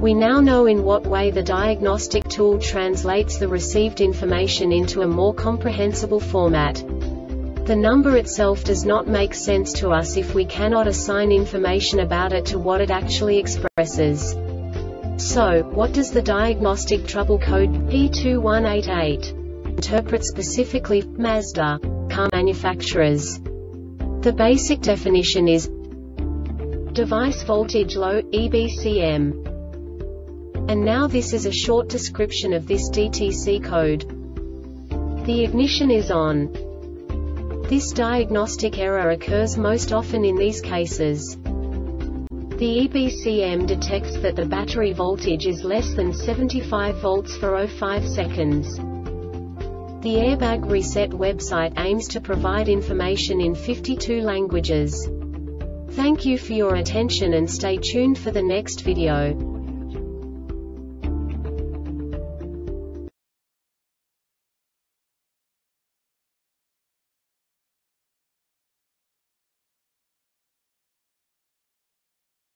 We now know in what way the diagnostic tool translates the received information into a more comprehensible format. The number itself does not make sense to us if we cannot assign information about it to what it actually expresses. So, what does the diagnostic trouble code P2188 interpret specifically Mazda car manufacturers? The basic definition is device voltage low EBCM. And now this is a short description of this DTC code. The ignition is on. This diagnostic error occurs most often in these cases. The EBCM detects that the battery voltage is less than 75 volts for 05 seconds. The Airbag Reset website aims to provide information in 52 languages. Thank you for your attention and stay tuned for the next video.